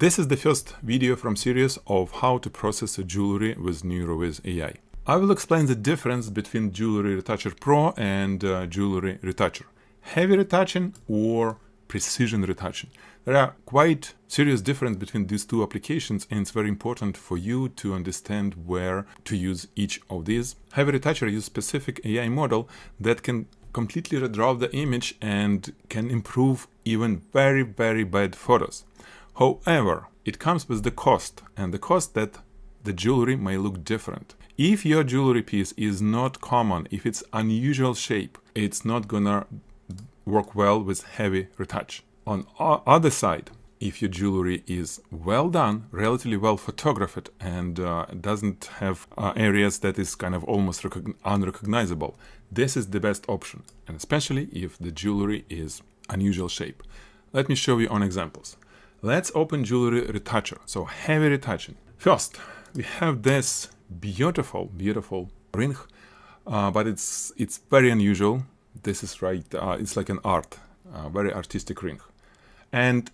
This is the first video from series of how to process a jewelry with NeuroViz AI. I will explain the difference between Jewelry Retoucher Pro and uh, Jewelry Retoucher. Heavy retouching or precision retouching. There are quite serious difference between these two applications and it's very important for you to understand where to use each of these. Heavy retoucher uses specific AI model that can completely redraw the image and can improve even very very bad photos. However, it comes with the cost and the cost that the jewelry may look different. If your jewelry piece is not common, if it's unusual shape, it's not gonna work well with heavy retouch. On other side, if your jewelry is well done, relatively well photographed, and uh, doesn't have uh, areas that is kind of almost unrecognizable, this is the best option, and especially if the jewelry is unusual shape. Let me show you on examples. Let's open jewelry retoucher, so heavy retouching. First, we have this beautiful, beautiful ring, uh, but it's it's very unusual. This is right, uh, it's like an art, uh, very artistic ring. And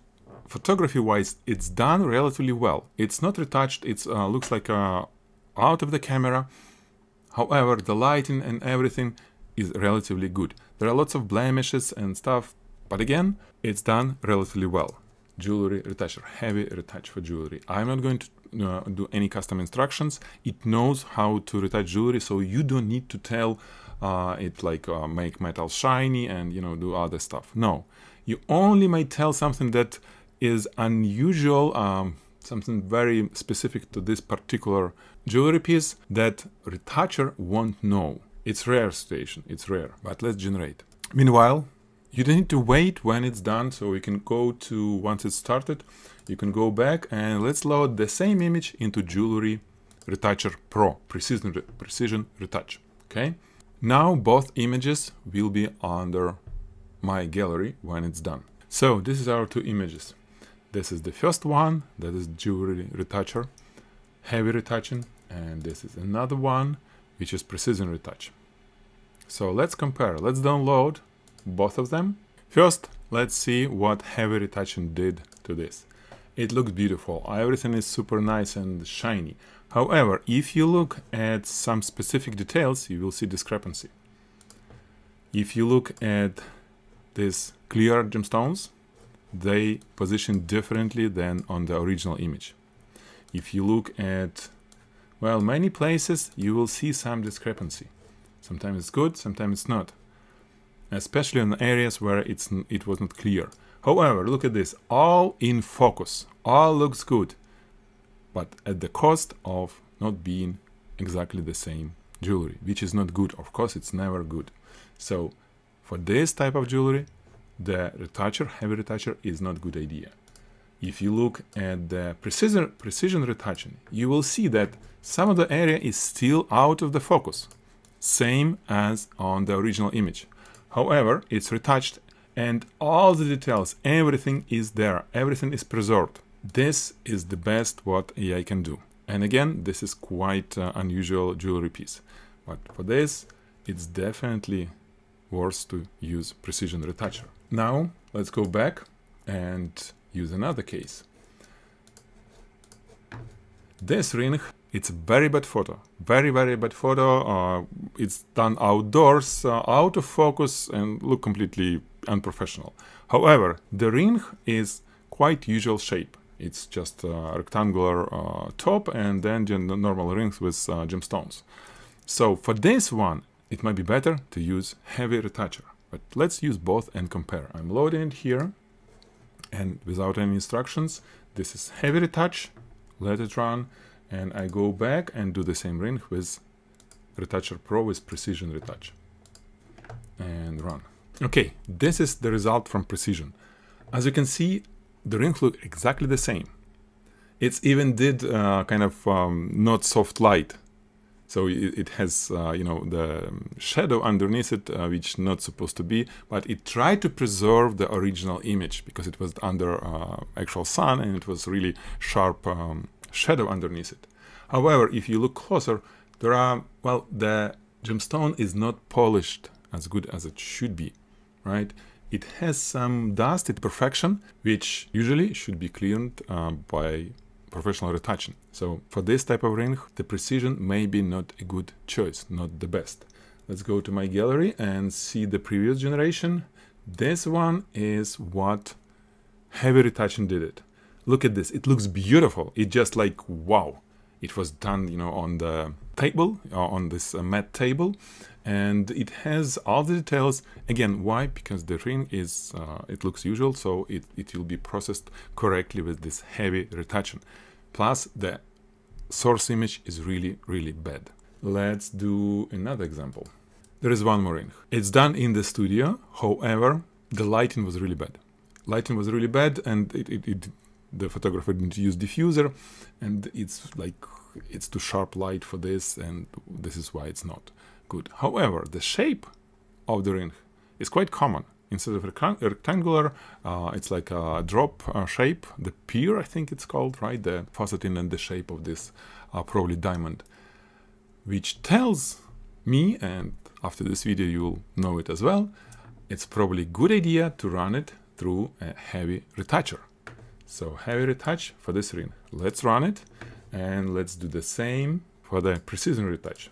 photography-wise, it's done relatively well. It's not retouched, it uh, looks like uh, out of the camera. However, the lighting and everything is relatively good. There are lots of blemishes and stuff, but again, it's done relatively well. Jewelry retoucher, heavy retouch for jewelry. I'm not going to uh, do any custom instructions. It knows how to retouch jewelry, so you don't need to tell uh, it like uh, make metal shiny and you know do other stuff. No, you only may tell something that is unusual, um, something very specific to this particular jewelry piece that retoucher won't know. It's rare situation, it's rare, but let's generate. Meanwhile, you don't need to wait when it's done, so you can go to once it's started, you can go back and let's load the same image into Jewelry Retoucher Pro, Precision, Precision Retouch, okay? Now both images will be under my gallery when it's done. So this is our two images. This is the first one, that is jewelry retoucher, heavy retouching, and this is another one, which is precision retouch. So let's compare, let's download both of them. First, let's see what heavy retouching did to this. It looks beautiful, everything is super nice and shiny. However, if you look at some specific details, you will see discrepancy. If you look at these clear gemstones, they position differently than on the original image. If you look at, well, many places, you will see some discrepancy. Sometimes it's good, sometimes it's not. Especially in areas where it's, it was not clear. However, look at this, all in focus, all looks good, but at the cost of not being exactly the same jewelry, which is not good. Of course, it's never good. So for this type of jewelry, the retoucher, heavy retoucher, is not a good idea. If you look at the precision, precision retouching, you will see that some of the area is still out of the focus, same as on the original image. However, it's retouched and all the details, everything is there, everything is preserved. This is the best what AI can do. And again, this is quite uh, unusual jewelry piece. But for this, it's definitely worth to use precision retoucher. Now let's go back and use another case. This ring, it's a very bad photo, very very bad photo. Uh, it's done outdoors, uh, out of focus and look completely unprofessional. However, the ring is quite usual shape. It's just a rectangular uh, top and then the normal rings with uh, gemstones. So for this one, it might be better to use heavy retoucher. But let's use both and compare. I'm loading it here and without any instructions. This is heavy retouch, let it run, and I go back and do the same ring with Retoucher Pro with Precision Retouch. And run. Okay, this is the result from Precision. As you can see, the ring look exactly the same. It's even did uh, kind of um, not soft light so it, it has, uh, you know, the shadow underneath it, uh, which not supposed to be, but it tried to preserve the original image because it was under uh, actual sun and it was really sharp um, shadow underneath it. However, if you look closer, there are, well, the gemstone is not polished as good as it should be, right? it has some dust at perfection, which usually should be cleaned uh, by professional retouching. So for this type of ring, the precision may be not a good choice, not the best. Let's go to my gallery and see the previous generation. This one is what heavy retouching did it. Look at this, it looks beautiful. It just like, wow. It was done, you know, on the table, uh, on this uh, matte table, and it has all the details. Again, why? Because the ring is, uh, it looks usual, so it, it will be processed correctly with this heavy retouching. Plus, the source image is really, really bad. Let's do another example. There is one more ring. It's done in the studio, however, the lighting was really bad. Lighting was really bad and it, it, it the photographer didn't use diffuser and it's like it's too sharp light for this and this is why it's not good. However the shape of the ring is quite common. Instead of rectangular uh, it's like a drop uh, shape the pier i think it's called right? The faceting and the shape of this uh, probably diamond which tells me and after this video you'll know it as well it's probably a good idea to run it through a heavy retoucher so heavy retouch for this ring. Let's run it and let's do the same for the precision retouch.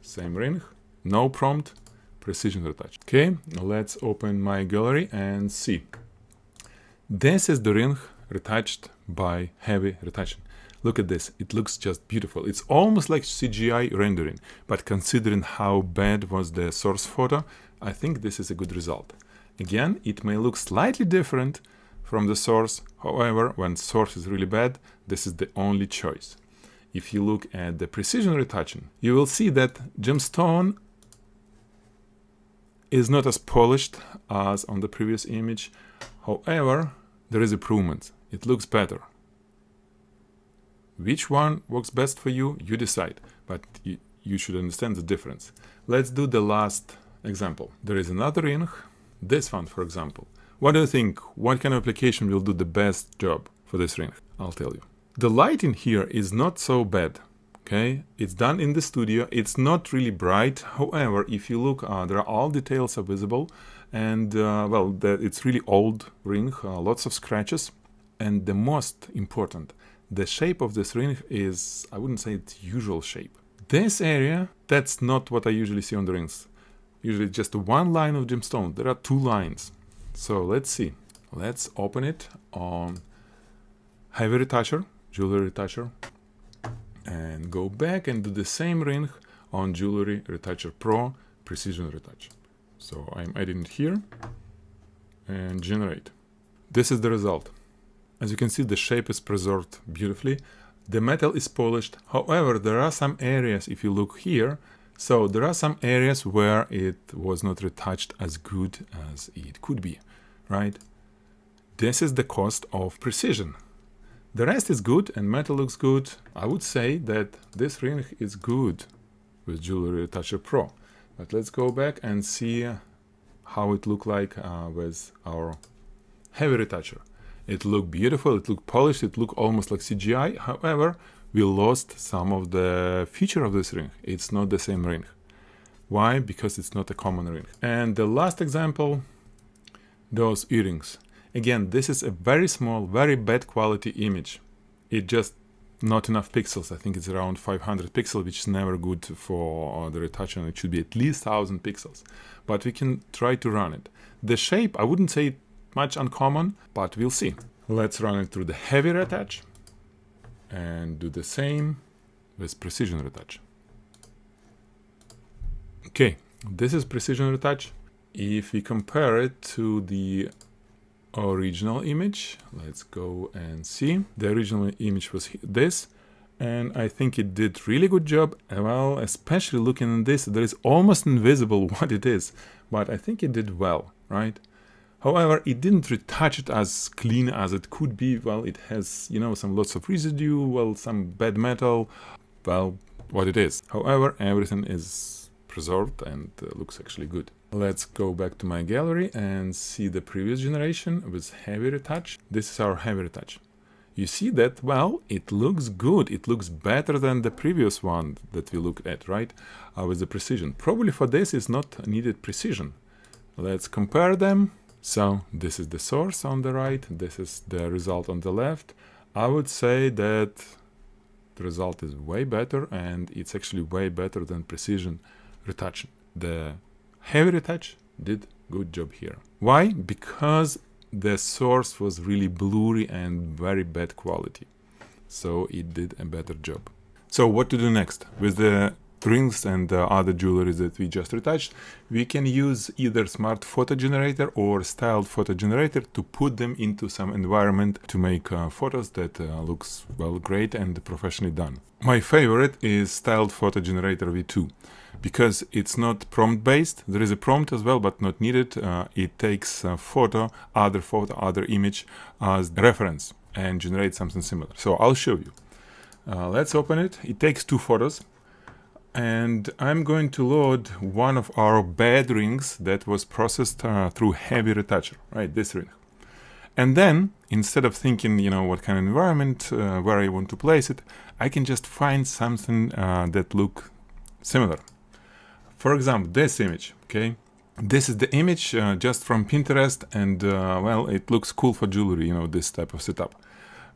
Same ring, no prompt, precision retouch. Okay, let's open my gallery and see. This is the ring retouched by heavy retouching. Look at this, it looks just beautiful. It's almost like CGI rendering, but considering how bad was the source photo, I think this is a good result. Again, it may look slightly different from the source. However, when source is really bad, this is the only choice. If you look at the precision retouching, you will see that gemstone is not as polished as on the previous image. However, there is improvement. It looks better. Which one works best for you, you decide, but you, should understand the difference. Let's do the last example. There is another ring, this one for example. What do you think? What kind of application will do the best job for this ring? I'll tell you. The lighting here is not so bad. Okay, it's done in the studio. It's not really bright. However, if you look, uh, there are all details are visible, and uh, well, the, it's really old ring. Uh, lots of scratches, and the most important, the shape of this ring is I wouldn't say its usual shape. This area, that's not what I usually see on the rings. Usually just one line of gemstone. There are two lines. So let's see. Let's open it on heavy retoucher, jewelry retoucher, and go back and do the same ring on jewelry retoucher pro precision retouch. So I'm adding it here and generate. This is the result. As you can see, the shape is preserved beautifully. The metal is polished. However, there are some areas, if you look here, so there are some areas where it was not retouched as good as it could be right? This is the cost of precision. The rest is good and metal looks good. I would say that this ring is good with Jewelry Retoucher Pro. But let's go back and see how it looked like uh, with our heavy retoucher. It looked beautiful, it looked polished, it looked almost like CGI. However, we lost some of the feature of this ring. It's not the same ring. Why? Because it's not a common ring. And the last example those earrings. Again, this is a very small, very bad quality image. It just not enough pixels. I think it's around 500 pixels, which is never good for uh, the retouching. It should be at least 1000 pixels. But we can try to run it. The shape, I wouldn't say much uncommon, but we'll see. Let's run it through the heavy retouch and do the same with precision retouch. Okay, this is precision retouch if we compare it to the original image, let's go and see. The original image was this, and I think it did really good job. Well, especially looking at this, there is almost invisible what it is, but I think it did well, right? However, it didn't retouch it as clean as it could be. Well, it has, you know, some lots of residue, well, some bad metal, well, what it is. However, everything is preserved and uh, looks actually good. Let's go back to my gallery and see the previous generation with heavy retouch. This is our heavy retouch. You see that, well, it looks good. It looks better than the previous one that we looked at, right? Uh, with the precision. Probably for this is not needed precision. Let's compare them. So this is the source on the right, this is the result on the left. I would say that the result is way better and it's actually way better than precision retouching. The heavy retouch did good job here. Why? Because the source was really blurry and very bad quality. So it did a better job. So what to do next? With the rings and uh, other jewelry that we just retouched, we can use either smart photo generator or styled photo generator to put them into some environment to make uh, photos that uh, looks well great and professionally done. My favorite is styled photo generator v2 because it's not prompt based there is a prompt as well but not needed. Uh, it takes a photo other photo other image as reference and generate something similar. So i'll show you. Uh, let's open it. It takes two photos. And I'm going to load one of our bad rings that was processed uh, through heavy retoucher, right, this ring. And then, instead of thinking, you know, what kind of environment, uh, where I want to place it, I can just find something uh, that look similar. For example, this image, okay? This is the image uh, just from Pinterest and, uh, well, it looks cool for jewelry, you know, this type of setup.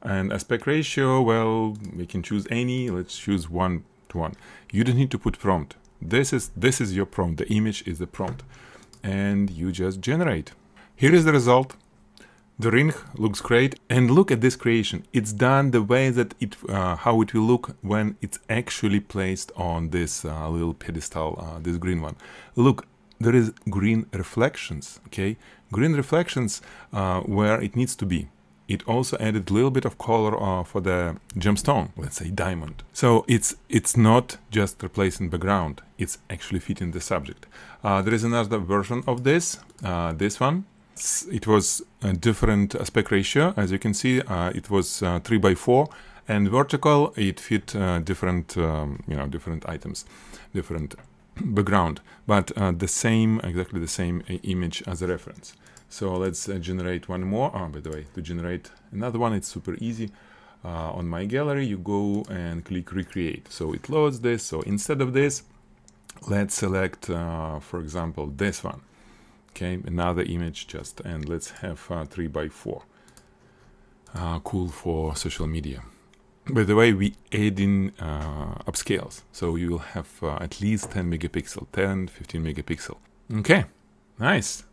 And aspect ratio, well, we can choose any, let's choose one to one. You don't need to put prompt. This is this is your prompt. The image is the prompt, and you just generate. Here is the result. The ring looks great, and look at this creation. It's done the way that it uh, how it will look when it's actually placed on this uh, little pedestal, uh, this green one. Look, there is green reflections. Okay, green reflections uh, where it needs to be it also added a little bit of color uh, for the gemstone, let's say diamond. So it's it's not just replacing background, it's actually fitting the subject. Uh, there is another version of this, this one. It was a different aspect ratio, as you can see, uh, it was uh, 3 by 4 and vertical it fit uh, different, um, you know, different items, different background, but the same, exactly the same image as a reference. So let's uh, generate one more. Oh, by the way, to generate another one, it's super easy. Uh, on my gallery, you go and click recreate. So it loads this. So instead of this, let's select, uh, for example, this one. Okay, another image just, and let's have uh, 3 by 4 uh, Cool for social media. By the way, we add in uh, upscales. So you will have uh, at least 10 megapixel, 10, 15 megapixel. Okay, nice.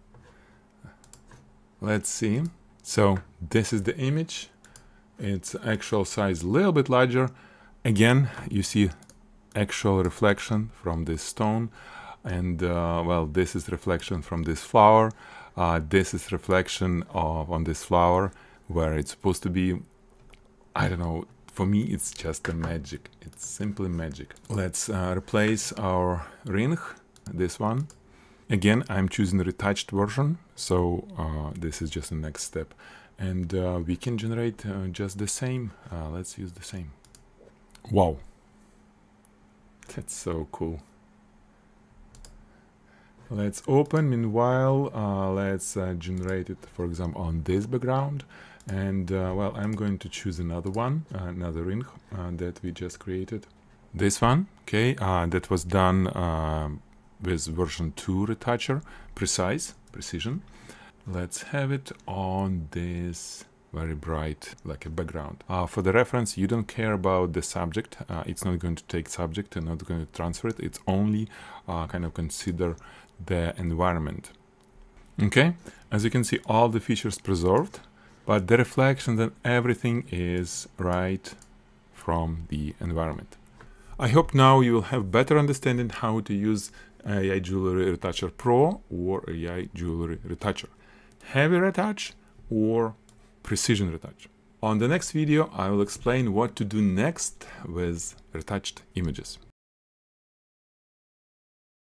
Let's see. So this is the image. Its actual size a little bit larger. Again, you see actual reflection from this stone. And uh, well, this is reflection from this flower. Uh, this is reflection of on this flower where it's supposed to be. I don't know. For me, it's just a magic. It's simply magic. Let's uh, replace our ring, this one, Again, I'm choosing the retouched version, so uh, this is just the next step. And uh, we can generate uh, just the same. Let's use the same. Wow. That's so cool. Let's open. Meanwhile, uh, let's uh, generate it, for example, on this background. And well, I'm going to choose another one, another ring that we just created. This one, okay, that was done um, with version 2 retoucher, precise, precision. Let's have it on this very bright like a background. Uh, for the reference, you don't care about the subject. Uh, it's not going to take subject and not going to transfer it. It's only uh, kind of consider the environment. Okay, as you can see, all the features preserved, but the reflection and everything is right from the environment. I hope now you will have better understanding how to use AI Jewelry Retoucher Pro or AI Jewelry Retoucher. Heavy retouch or precision retouch. On the next video, I will explain what to do next with retouched images.